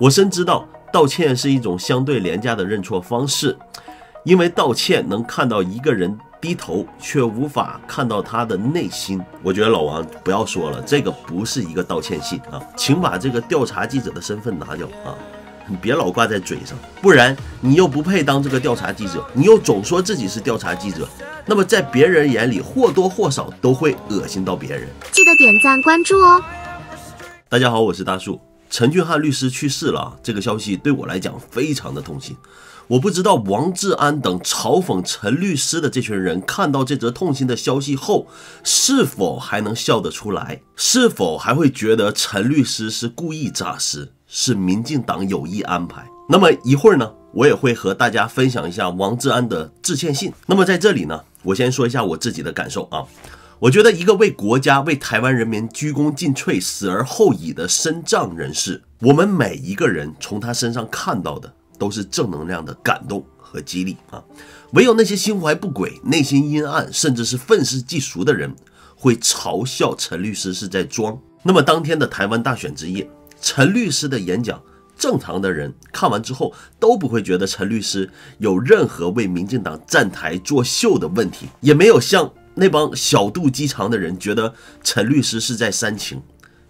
我深知道道歉是一种相对廉价的认错方式，因为道歉能看到一个人低头，却无法看到他的内心。我觉得老王不要说了，这个不是一个道歉信啊，请把这个调查记者的身份拿掉啊。你别老挂在嘴上，不然你又不配当这个调查记者，你又总说自己是调查记者，那么在别人眼里或多或少都会恶心到别人。记得点赞关注哦。大家好，我是大树。陈俊翰律师去世了，这个消息对我来讲非常的痛心。我不知道王志安等嘲讽陈律师的这群人看到这则痛心的消息后，是否还能笑得出来？是否还会觉得陈律师是故意诈尸？是民进党有意安排。那么一会儿呢，我也会和大家分享一下王志安的致歉信。那么在这里呢，我先说一下我自己的感受啊。我觉得一个为国家、为台湾人民鞠躬尽瘁、死而后已的身障人士，我们每一个人从他身上看到的都是正能量的感动和激励啊。唯有那些心怀不轨、内心阴暗，甚至是愤世嫉俗的人，会嘲笑陈律师是在装。那么当天的台湾大选之夜。陈律师的演讲，正常的人看完之后都不会觉得陈律师有任何为民进党站台作秀的问题，也没有像那帮小肚鸡肠的人觉得陈律师是在煽情。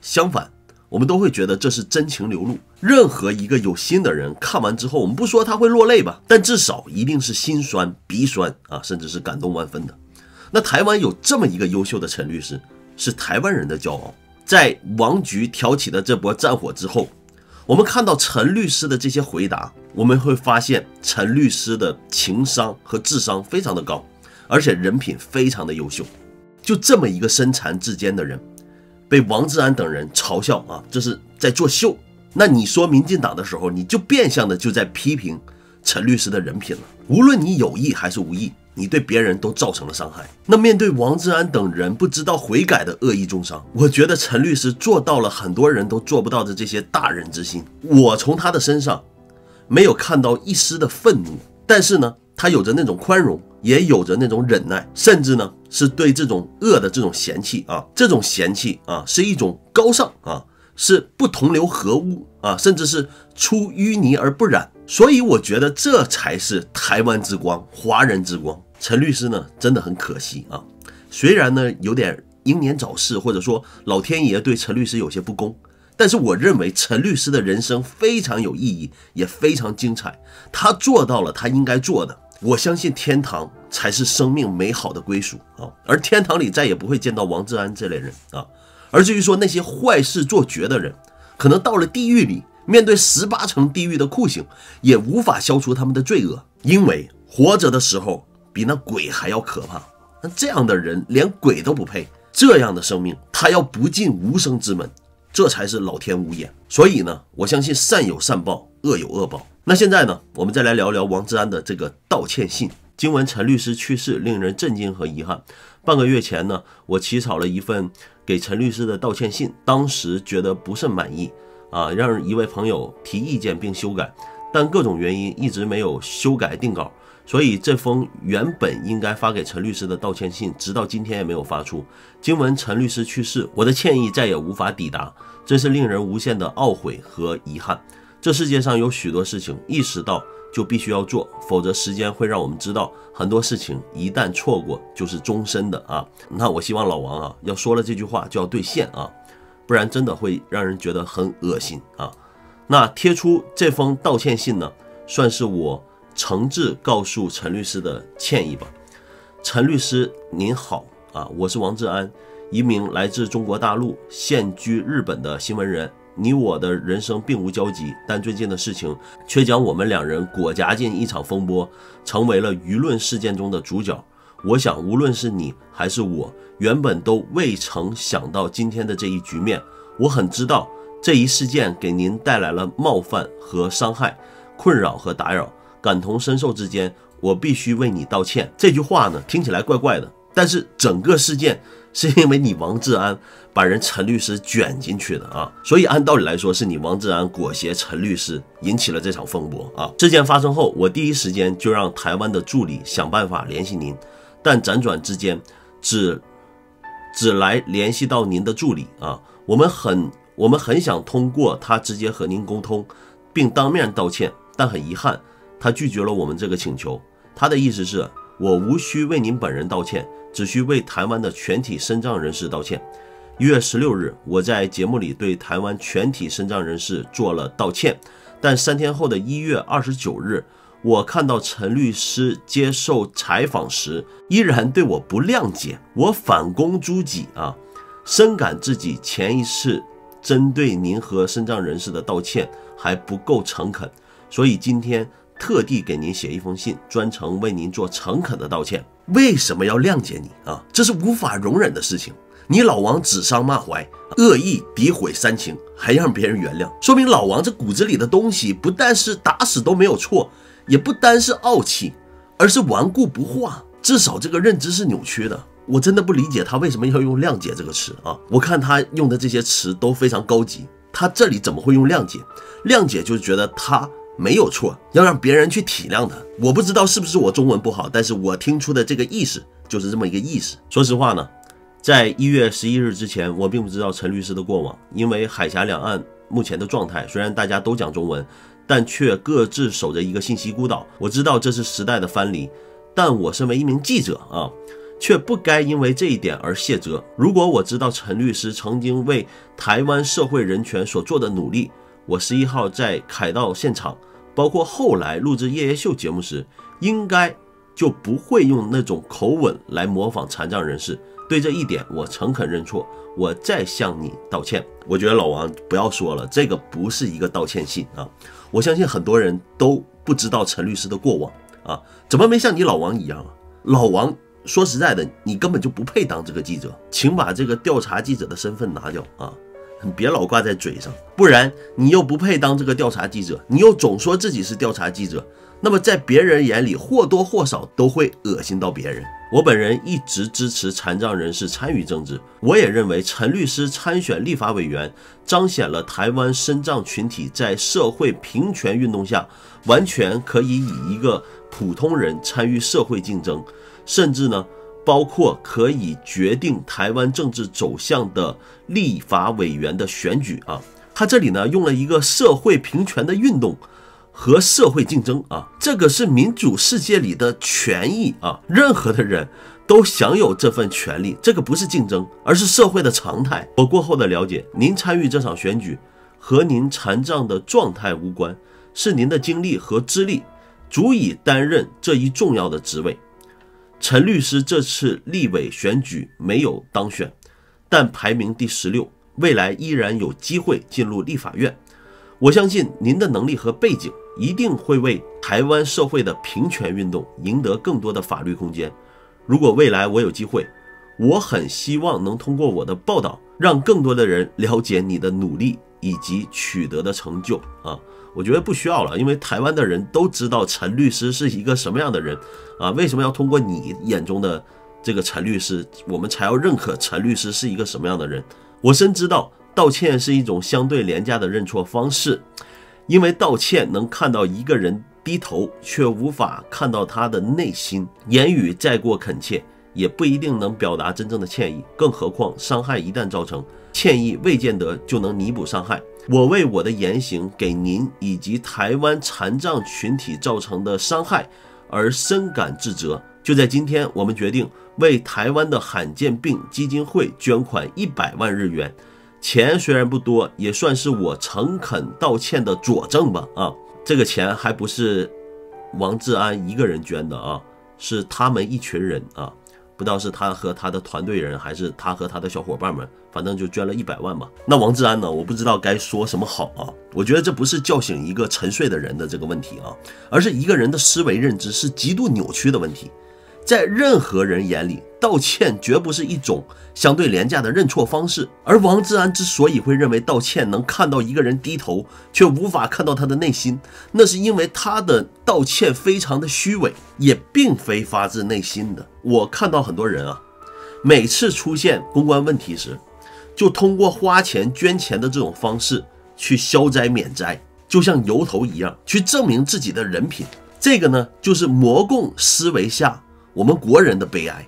相反，我们都会觉得这是真情流露。任何一个有心的人看完之后，我们不说他会落泪吧，但至少一定是心酸、鼻酸啊，甚至是感动万分的。那台湾有这么一个优秀的陈律师，是台湾人的骄傲。在王局挑起的这波战火之后，我们看到陈律师的这些回答，我们会发现陈律师的情商和智商非常的高，而且人品非常的优秀。就这么一个身残志坚的人，被王志安等人嘲笑啊，这是在作秀。那你说民进党的时候，你就变相的就在批评陈律师的人品了。无论你有意还是无意。你对别人都造成了伤害，那面对王志安等人不知道悔改的恶意重伤，我觉得陈律师做到了很多人都做不到的这些大人之心。我从他的身上没有看到一丝的愤怒，但是呢，他有着那种宽容，也有着那种忍耐，甚至呢是对这种恶的这种嫌弃啊，这种嫌弃啊是一种高尚啊，是不同流合污啊，甚至是出淤泥而不染。所以我觉得这才是台湾之光，华人之光。陈律师呢，真的很可惜啊。虽然呢有点英年早逝，或者说老天爷对陈律师有些不公，但是我认为陈律师的人生非常有意义，也非常精彩。他做到了他应该做的。我相信天堂才是生命美好的归属啊，而天堂里再也不会见到王志安这类人啊。而至于说那些坏事做绝的人，可能到了地狱里。面对十八层地狱的酷刑，也无法消除他们的罪恶，因为活着的时候比那鬼还要可怕。那这样的人连鬼都不配，这样的生命他要不进无声之门，这才是老天无眼。所以呢，我相信善有善报，恶有恶报。那现在呢，我们再来聊聊王志安的这个道歉信。经闻陈律师去世，令人震惊和遗憾。半个月前呢，我起草了一份给陈律师的道歉信，当时觉得不甚满意。啊，让一位朋友提意见并修改，但各种原因一直没有修改定稿，所以这封原本应该发给陈律师的道歉信，直到今天也没有发出。经闻陈律师去世，我的歉意再也无法抵达，真是令人无限的懊悔和遗憾。这世界上有许多事情，意识到就必须要做，否则时间会让我们知道很多事情一旦错过就是终身的啊。那我希望老王啊，要说了这句话就要兑现啊。不然真的会让人觉得很恶心啊！那贴出这封道歉信呢，算是我诚挚告诉陈律师的歉意吧。陈律师您好啊，我是王志安，一名来自中国大陆、现居日本的新闻人。你我的人生并无交集，但最近的事情却将我们两人裹挟进一场风波，成为了舆论事件中的主角。我想，无论是你还是我，原本都未曾想到今天的这一局面。我很知道这一事件给您带来了冒犯和伤害、困扰和打扰，感同身受之间，我必须为你道歉。这句话呢，听起来怪怪的，但是整个事件是因为你王志安把人陈律师卷进去的啊，所以按道理来说，是你王志安裹挟陈律师引起了这场风波啊。事件发生后，我第一时间就让台湾的助理想办法联系您。但辗转之间，只只来联系到您的助理啊，我们很我们很想通过他直接和您沟通，并当面道歉，但很遗憾，他拒绝了我们这个请求。他的意思是我无需为您本人道歉，只需为台湾的全体身障人士道歉。一月十六日，我在节目里对台湾全体身障人士做了道歉，但三天后的一月二十九日，我看到陈律师接受采访时，依然对我不谅解，我反躬诸己啊，深感自己前一次针对您和身障人士的道歉还不够诚恳，所以今天特地给您写一封信，专程为您做诚恳的道歉。为什么要谅解你啊？这是无法容忍的事情。你老王指桑骂槐，恶意诋毁煽情，还让别人原谅，说明老王这骨子里的东西不但是打死都没有错，也不单是傲气，而是顽固不化。至少这个认知是扭曲的。我真的不理解他为什么要用谅解这个词啊！我看他用的这些词都非常高级，他这里怎么会用谅解？谅解就是觉得他没有错，要让别人去体谅他。我不知道是不是我中文不好，但是我听出的这个意思就是这么一个意思。说实话呢。在一月十一日之前，我并不知道陈律师的过往，因为海峡两岸目前的状态，虽然大家都讲中文，但却各自守着一个信息孤岛。我知道这是时代的藩篱，但我身为一名记者啊，却不该因为这一点而卸责。如果我知道陈律师曾经为台湾社会人权所做的努力，我十一号在凯道现场，包括后来录制夜夜秀节目时，应该就不会用那种口吻来模仿残障人士。对这一点，我诚恳认错，我再向你道歉。我觉得老王不要说了，这个不是一个道歉信啊！我相信很多人都不知道陈律师的过往啊，怎么没像你老王一样啊？老王说实在的，你根本就不配当这个记者，请把这个调查记者的身份拿掉啊！你别老挂在嘴上，不然你又不配当这个调查记者，你又总说自己是调查记者。那么在别人眼里或多或少都会恶心到别人。我本人一直支持残障人士参与政治，我也认为陈律师参选立法委员，彰显了台湾身障群体在社会平权运动下，完全可以以一个普通人参与社会竞争，甚至呢，包括可以决定台湾政治走向的立法委员的选举啊。他这里呢用了一个社会平权的运动。和社会竞争啊，这个是民主世界里的权益啊，任何的人都享有这份权利，这个不是竞争，而是社会的常态。我过后的了解，您参与这场选举和您残障的状态无关，是您的经历和资历足以担任这一重要的职位。陈律师这次立委选举没有当选，但排名第十六，未来依然有机会进入立法院。我相信您的能力和背景。一定会为台湾社会的平权运动赢得更多的法律空间。如果未来我有机会，我很希望能通过我的报道，让更多的人了解你的努力以及取得的成就啊！我觉得不需要了，因为台湾的人都知道陈律师是一个什么样的人啊！为什么要通过你眼中的这个陈律师，我们才要认可陈律师是一个什么样的人？我深知道道歉是一种相对廉价的认错方式。因为道歉能看到一个人低头，却无法看到他的内心。言语再过恳切，也不一定能表达真正的歉意。更何况，伤害一旦造成，歉意未见得就能弥补伤害。我为我的言行给您以及台湾残障群体造成的伤害而深感自责。就在今天，我们决定为台湾的罕见病基金会捐款一百万日元。钱虽然不多，也算是我诚恳道歉的佐证吧。啊，这个钱还不是王志安一个人捐的啊，是他们一群人啊，不知道是他和他的团队人，还是他和他的小伙伴们，反正就捐了一百万吧。那王志安呢，我不知道该说什么好啊。我觉得这不是叫醒一个沉睡的人的这个问题啊，而是一个人的思维认知是极度扭曲的问题。在任何人眼里，道歉绝不是一种相对廉价的认错方式。而王志安之所以会认为道歉能看到一个人低头，却无法看到他的内心，那是因为他的道歉非常的虚伪，也并非发自内心的。我看到很多人啊，每次出现公关问题时，就通过花钱捐钱的这种方式去消灾免灾，就像油头一样去证明自己的人品。这个呢，就是魔共思维下。我们国人的悲哀，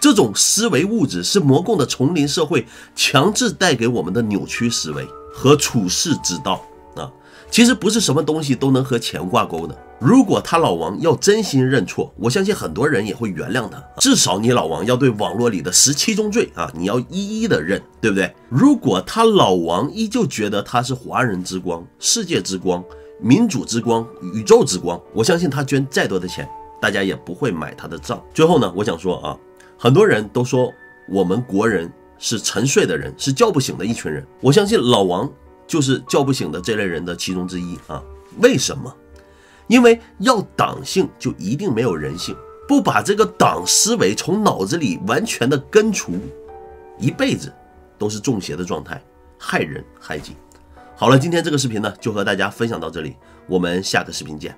这种思维物质是魔共的丛林社会强制带给我们的扭曲思维和处世之道啊！其实不是什么东西都能和钱挂钩的。如果他老王要真心认错，我相信很多人也会原谅他。至少你老王要对网络里的十七宗罪啊，你要一一的认，对不对？如果他老王依旧觉得他是华人之光、世界之光、民主之光、宇宙之光，我相信他捐再多的钱，大家也不会买他的账。最后呢，我想说啊，很多人都说我们国人是沉睡的人，是叫不醒的一群人。我相信老王就是叫不醒的这类人的其中之一啊。为什么？因为要党性，就一定没有人性。不把这个党思维从脑子里完全的根除，一辈子都是中邪的状态，害人害己。好了，今天这个视频呢，就和大家分享到这里，我们下个视频见。